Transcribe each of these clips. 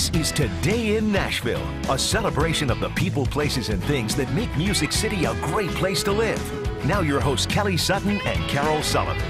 This is Today in Nashville, a celebration of the people, places, and things that make Music City a great place to live. Now, your hosts Kelly Sutton and Carole Sullivan.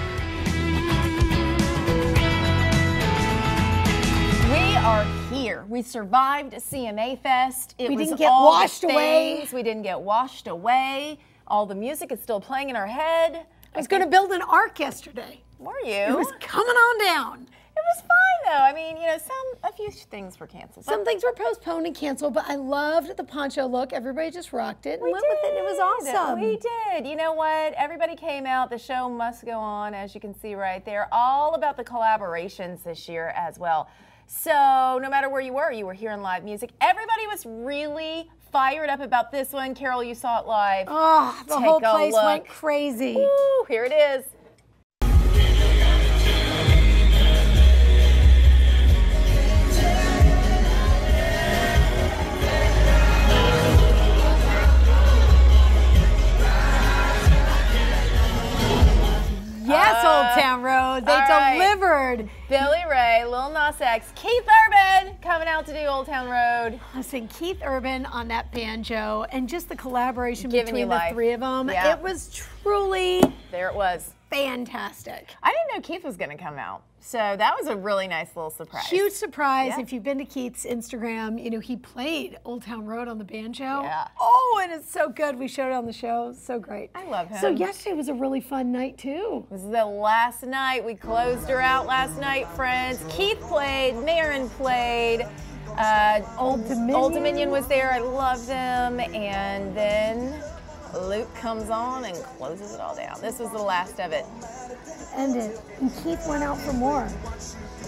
We are here. We survived CMA Fest. It We was didn't get all washed away. We didn't get washed away. All the music is still playing in our head. I was going to build an ark yesterday. Were you? It was coming on down. It was fine though. I mean, you know, some a few things were canceled. Some things were postponed and canceled, but I loved the poncho look. Everybody just rocked it and we went with it. It was awesome. We did. You know what? Everybody came out. The show must go on, as you can see right there. All about the collaborations this year as well. So no matter where you were, you were hearing live music. Everybody was really fired up about this one. Carole, you saw it live. Oh, the Take whole place went crazy. Woo, here it is. Billy Ray, Lil Nas X, Keith Urban coming out to do Old Town Road. Listen, Keith Urban on that banjo and just the collaboration Giving between the life. three of them. Yeah. It was truly There it was. Fantastic. I didn't know Keith was going to come out. So that was a really nice little surprise. Huge surprise. Yeah. If you've been to Keith's Instagram, you know, he played Old Town Road on the banjo. Yeah. Oh, and it's so good. We showed it on the show. So great. I love him. So yesterday was a really fun night too. This is the last night. We closed her out last night, friends. Keith played, Maren played. Uh, Old, Dominion. Old Dominion was there. I loved them. And then Luke comes on and closes it all down. This was the last of it. Ended. And Keith went out for more.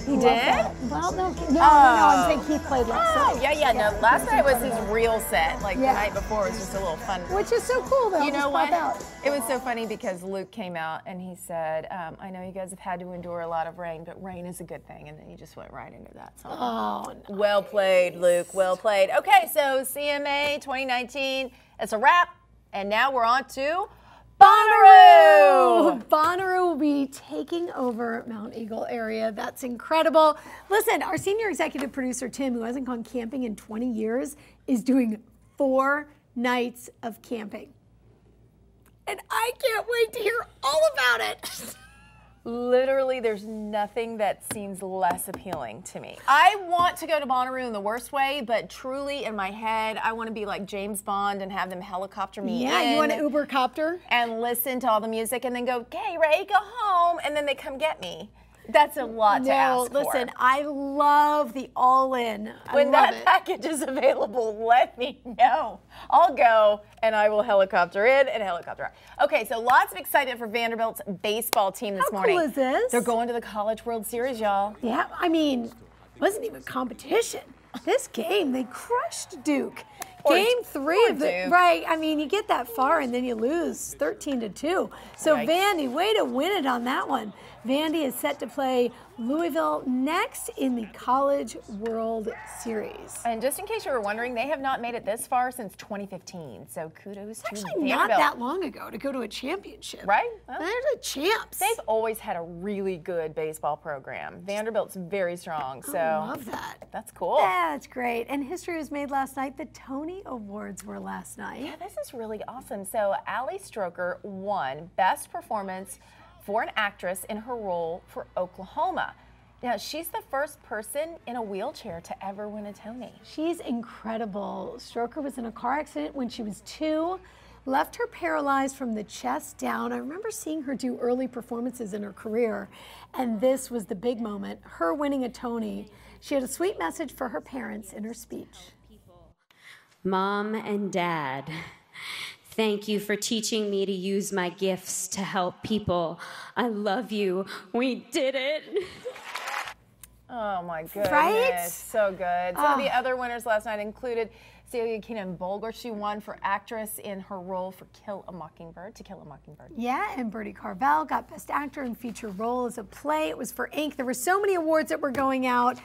He did? that. Well, no, no, no, no. I'm saying Keith played last Oh, night. yeah, yeah, no. Last night was his real set. Like the night before was just a little fun. Which is so cool though. You know what? It was so funny because Luke came out and he said, um, I know you guys have had to endure a lot of rain, but rain is a good thing. And then he just went right into that song. Oh, no. Well played, Luke. Well played. Okay, so CMA 2019, it's a wrap. And now we're on to Bonnaroo. Bonnaroo will be taking over Monteagle area. That's incredible. Listen, our senior executive producer, Tim, who hasn't gone camping in 20 years, is doing four nights of camping. And I can't wait to hear all about it. Literally, there's nothing that seems less appealing to me. I want to go to Bonnaroo in the worst way, but truly in my head, I want to be like James Bond and have them helicopter me yeah, in. you want an Uber copter? and listen to all the music and then go, okay, Ray, go home, and then they come get me. That's a lot to No, ask listen, for. I love the all in. When that it. package is available, let me know. I'll go and I will helicopter in and helicopter out. Okay, so lots of excitement for Vanderbilt's baseball team this How cool morning. is this? They're going to the College World Series, y'all. Yeah, I mean, it wasn't even competition. This game, they crushed Duke. Poor- game three of the right. I mean, you get that far and then you lose 13 to two. So Yikes. Vandy, way to win it on that one. Vandy is set to play Louisville next in the College World Series. And just in case you were wondering, they have not made it this far since 2015. So kudos to Actually, Vanderbilt. not that long ago to go to a championship. Right? Well, They're the champs. They've always had a really good baseball program. Vanderbilt's very strong, so I love that. that's cool. Yeah, that's great. And history was made last night. The Tony Awards were last night. Yeah, this is really awesome. So, Ali Stroker won Best Performance for an Actress in her role for Oklahoma. Now, she's the first person in a wheelchair to ever win a Tony. She's incredible. Stroker was in a car accident when she was two, left her paralyzed from the chest down. I remember seeing her do early performances in her career, and this was the big moment her winning a Tony. She had a sweet message for her parents in her speech. Mom and Dad, thank you for teaching me to use my gifts to help people. I love you. We did it. Oh my goodness. Right? So good. Some of the ah. other winners last night included Celia Keenan Bolger. She won for actress in her role for Kill a Mockingbird, To Kill a Mockingbird. Yeah, and Bertie Carvel got Best Actor in Feature Role as a play. It was for Ink. There were so many awards that were going out.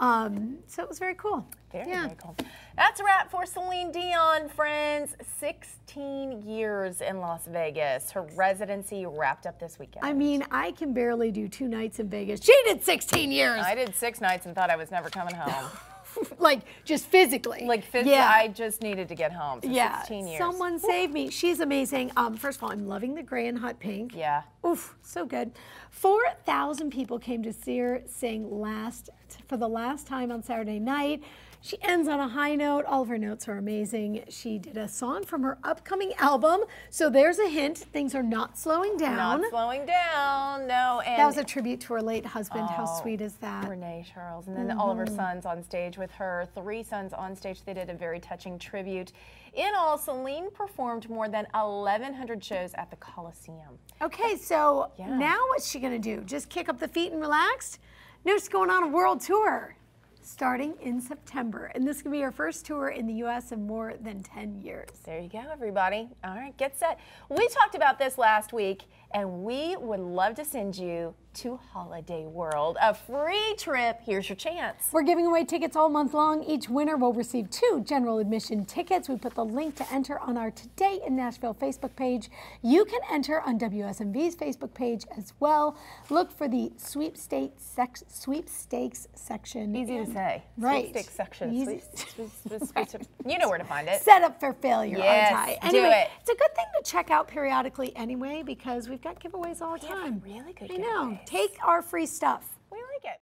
Um, so it was very cool. Very, Yeah. very cool. That's a wrap for Celine Dion, friends. 16 years in Las Vegas. Her residency wrapped up this weekend. I mean, I can barely do two nights in Vegas. She did 16 years. I did six nights and thought I was never coming home. like just physically. Like, physically, yeah. I just needed to get home. Yeah. 16 years. Someone save me. She's amazing. Um, first of all, I'm loving the gray and hot pink. Yeah. Oof, so good. 4,000 people came to see her sing last for the last time on Saturday night. She ends on a high note. All of her notes are amazing. She did a song from her upcoming album. So there's a hint. Things are not slowing down. Not slowing down. No. And that was a tribute to her late husband. How Oh, sweet is that? René-Charles, and then all of her Mm-hmm. sons on stage with her. Three sons on stage. They did a very touching tribute. In all, Celine performed more than 1,100 shows at the Coliseum. Okay, so Yeah. now what's she gonna do? Just kick up the feet and relax? No, she's going on a world tour starting in September. And this could be her first tour in the US in more than 10 years. There you go, everybody. All right, get set. We talked about this last week, and we would love to send you to Holiday World, a free trip. Here's your chance. We're giving away tickets all month long. Each winner will receive two general admission tickets. We put the link to enter on our Today in Nashville Facebook page. You can enter on WSMV's Facebook page as well. Look for the sweepstakes, sex, sweepstakes section. Easy to say. Right. Sweepstakes section. Easy. Sweep- sweep- sweep- sweep- you know where to find it. set up for failure, Yes, aren't I? do Anyway, it. it's a good thing to check out periodically anyway because we've got giveaways all the have time. really good I know. Take our free stuff.